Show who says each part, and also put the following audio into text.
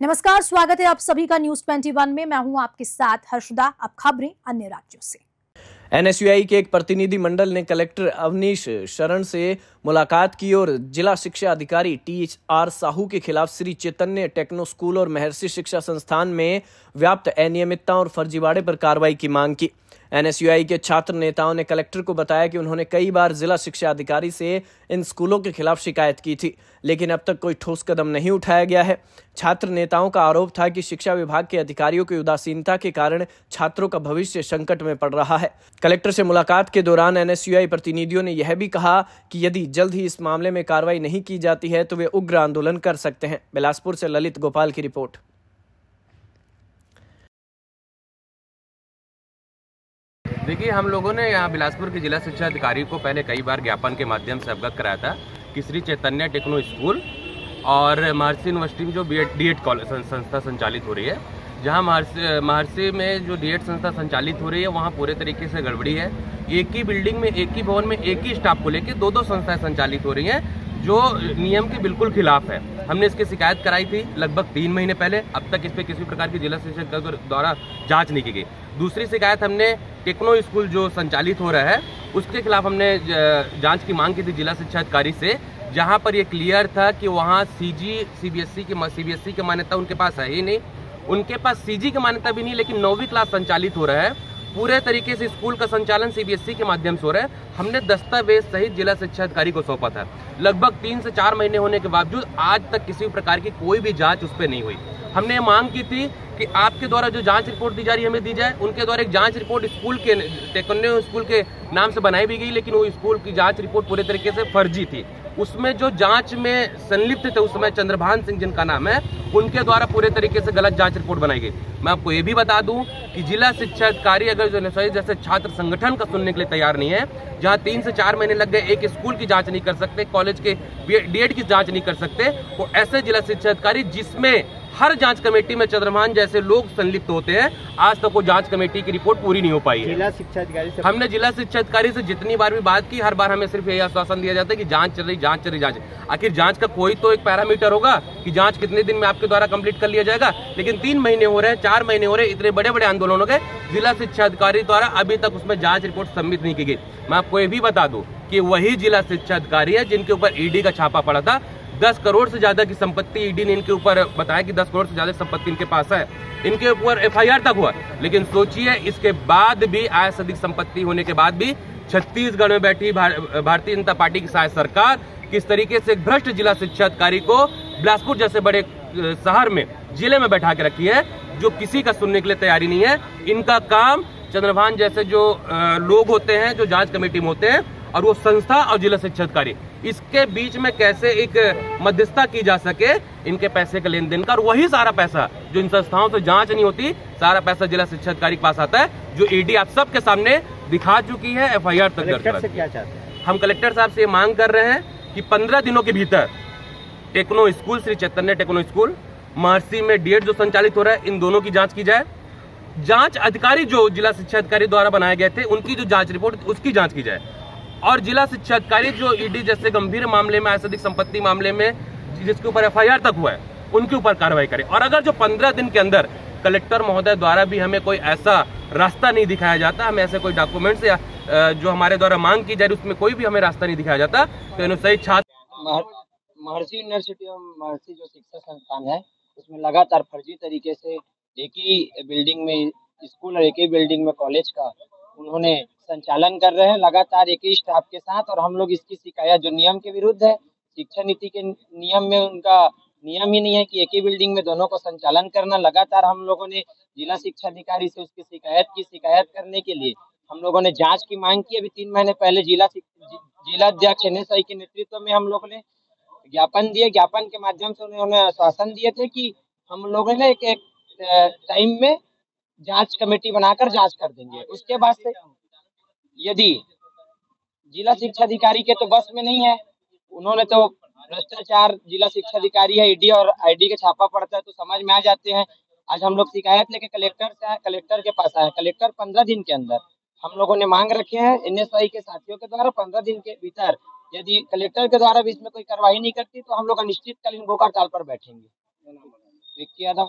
Speaker 1: नमस्कार, स्वागत है आप सभी का न्यूज़ 21 में। मैं हूँ आपके साथ हर्षदा। अब खबरें अन्य राज्यों से।
Speaker 2: एनएसयूआई के एक प्रतिनिधि मंडल ने कलेक्टर अवनीश शरण से मुलाकात की और जिला शिक्षा अधिकारी टी एच आर साहू के खिलाफ श्री चैतन्य टेक्नो स्कूल और महर्षि शिक्षा संस्थान में व्याप्त अनियमितता और फर्जीवाड़े पर कार्रवाई की मांग की। एनएसयूआई के छात्र नेताओं ने कलेक्टर को बताया कि उन्होंने कई बार जिला शिक्षा अधिकारी से इन स्कूलों के खिलाफ शिकायत की थी, लेकिन अब तक कोई ठोस कदम नहीं उठाया गया है। छात्र नेताओं का आरोप था कि शिक्षा विभाग के अधिकारियों की उदासीनता के कारण छात्रों का भविष्य संकट में पड़ रहा है। कलेक्टर से मुलाकात के दौरान एनएसयूआई प्रतिनिधियों ने यह भी कहा कि यदि जल्द ही इस मामले में कार्रवाई नहीं की जाती है तो वे उग्र आंदोलन कर सकते हैं। बिलासपुर से ललित गोपाल की रिपोर्ट।
Speaker 3: देखिए, हम लोगों ने यहाँ बिलासपुर के जिला शिक्षा अधिकारी को पहले कई बार ज्ञापन के माध्यम से अवगत कराया था कि श्री चैतन्य टेक्नो स्कूल और महर्षि यूनिवर्सिटी में जो बी एड डी एड संस्था संचालित हो रही है, जहाँ महर्षि महर्षि में जो डी संस्था संचालित हो रही है, वहाँ पूरे तरीके से गड़बड़ी है। एक ही बिल्डिंग में, एक ही भवन में, एक ही स्टाफ को लेकर दो दो संस्थाएँ संचालित हो रही हैं। जो नियम के बिल्कुल खिलाफ है। हमने इसकी शिकायत कराई थी लगभग तीन महीने पहले, अब तक इस पर किसी प्रकार की जिला शिक्षा द्वारा जाँच नहीं की गई। दूसरी शिकायत हमने टेक्नो स्कूल जो संचालित हो रहा है, उसके खिलाफ हमने जाँच की मांग की थी जिला शिक्षा अधिकारी से, जहाँ पर ये क्लियर था कि वहाँ सीजी सीबीएसई की सीबीएसई की मान्यता उनके पास है ही नहीं। उनके पास सीजी की मान्यता भी नहीं, लेकिन नौवीं क्लास संचालित हो रहा है। पूरे तरीके से स्कूल का संचालन सीबीएसई के माध्यम से हो रहा है। हमने दस्तावेज़ सहित जिला शिक्षा अधिकारी को सौंपा था। लगभग तीन से चार महीने होने के बावजूद आज तक किसी भी प्रकार की कोई भी जाँच उस पर नहीं हुई। हमने मांग की थी कि आपके द्वारा जो जाँच रिपोर्ट दी जा रही है, हमें दी जाए। उनके द्वारा एक जाँच रिपोर्ट स्कूल के, टेक्नो स्कूल के नाम से बनाई भी गई, लेकिन वो स्कूल की जाँच रिपोर्ट पूरे तरीके से फर्जी थी। उसमें जो जाँच में संलिप्त थे उस समय चंद्रभान सिंह, जिनका नाम है, उनके द्वारा पूरे तरीके से गलत जाँच रिपोर्ट बनाई गई। मैं आपको ये भी बता दूँ कि जिला शिक्षा अधिकारी, अगर जो जैसे छात्र संगठन का सुनने के लिए तैयार नहीं है, जहाँ तीन से चार महीने लग गए, एक स्कूल की जाँच नहीं कर सकते, कॉलेज के डीएड की जाँच नहीं कर सकते वो ऐसे जिला शिक्षा अधिकारी जिसमें हर जाँच कमेटी में चंद्रमान जैसे लोग संलिप्त होते हैं। आज तक वो जाँच कमेटी की रिपोर्ट पूरी नहीं हो पाई है।
Speaker 4: जिला शिक्षा अधिकारी से
Speaker 3: हमने जिला शिक्षा अधिकारी से जितनी बार भी बात की हर बार हमें सिर्फ़ यही आश्वासन दिया जाता है कि जाँच चल रही जाँच चल रही जाँच। आखिर जाँच का कोई तो एक पैरामीटर होगा कि जाँच कितने दिन में आपके द्वारा कंप्लीट कर लिया जाएगा। लेकिन तीन महीने हो रहे हैं चार महीने हो रहे हैं इतने बड़े बड़े आंदोलनों के जिला शिक्षा अधिकारी द्वारा अभी तक उसमें जाँच रिपोर्ट सबमिट नहीं की गई। मैं आपको ये भी बता दूँ कि वही जिला शिक्षा अधिकारी है जिनके ऊपर ईडी का छापा पड़ा था। दस करोड़ से ज़्यादा की संपत्ति ईडी ने इनके ऊपर बताया कि दस करोड़ से ज़्यादा संपत्ति इनके पास है। इनके ऊपर एफआईआर तक हुआ। लेकिन सोचिए, इसके बाद भी आय से अधिक संपत्ति होने के बाद भी छत्तीसगढ़ में बैठी भारतीय जनता पार्टी की शायद सरकार किस तरीके से एक भ्रष्ट जिला शिक्षा अधिकारी को बिलासपुर जैसे बड़े शहर में, ज़िले में बैठा के रखी है, जो किसी का सुनने के लिए तैयारी नहीं है। इनका काम चंद्रभान जैसे जो लोग होते हैं, जो जाँच कमेटी में होते हैं और वो संस्था और जिला शिक्षा अधिकारी। इसके बीच में कैसे एक मध्यस्थता की जा सके इनके पैसे के लेन देन का और वही सारा पैसा जो इन संस्थाओं से जाँच नहीं होती सारा पैसा जिला शिक्षा अधिकारी के पास आता है जो ईडी आप सबके सामने दिखा चुकी है एफ़ आई आर तक
Speaker 4: से क्या चाहते हैं?
Speaker 3: हम कलेक्टर साहब से ये मांग कर रहे हैं कि पंद्रह दिनों के भीतर techno school Shri Chaitanya techno school Maharshi में डीएड जो संचालित हो रहा है इन दोनों की जाँच की जाए। जाँच अधिकारी जो जिला शिक्षा अधिकारी द्वारा बनाए गए थे उनकी जो जाँच रिपोर्ट उसकी जाँच की जाए। और जिला शिक्षा अधिकारी जो ईडी जैसे गंभीर मामले में ऐसे संपत्ति मामले में, जिसके ऊपर एफआईआर तक हुआ है, उनके ऊपर कार्रवाई करें। और अगर जो पंद्रह दिन के अंदर कलेक्टर महोदय द्वारा भी हमें कोई ऐसा रास्ता नहीं दिखाया जाता, हमें ऐसे कोई डॉक्यूमेंट्स या जो हमारे द्वारा मांग की जा जाए उसमें कोई भी हमें रास्ता नहीं दिखाया जाता तो सही छात्र
Speaker 5: महर्षि यूनिवर्सिटी और महर्षि जो शिक्षा संस्थान है, उसमें लगातार फर्जी तरीके से एक ही बिल्डिंग में स्कूल और एक ही बिल्डिंग में कॉलेज का उन्होंने संचालन कर रहे हैं, लगातार एक ही स्टाफ के साथ और हम लोग इसकी शिकायत, जो नियम के विरुद्ध है, शिक्षा नीति के नियम में उनका नियम ही नहीं है कि एक ही बिल्डिंग में दोनों को संचालन करना। लगातार हम लोगों ने जिला शिक्षा अधिकारी से उसकी शिकायत की। शिकायत करने के लिए हम लोगों ने जाँच की, मांग की। अभी तीन महीने पहले जिला जिला अध्यक्ष एन के नेतृत्व में हम लोगों ने ज्ञापन दिए। ज्ञापन के माध्यम से उन्होंने आश्वासन दिए थे कि हम लोगों ने एक एक टाइम में जाँच कमेटी बनाकर जाँच कर देंगे। उसके बाद से यदि जिला शिक्षा अधिकारी के तो बस में नहीं है, उन्होंने तो भ्रष्टाचार जिला शिक्षा अधिकारी है, ईडी और आईडी के छापा पड़ता है तो समझ में आ जाते हैं। आज हम लोग शिकायत लेके कलेक्टर से कलेक्टर के पास आए। कलेक्टर पंद्रह दिन के अंदर हम लोगों ने मांग रखे हैं, एनएसआई के साथियों के द्वारा पंद्रह दिन के भीतर यदि कलेक्टर के द्वारा भी इसमें कोई कार्रवाई नहीं करती तो हम लोग अनिश्चितकालीन भूख हड़ताल पर बैठेंगे। यादव।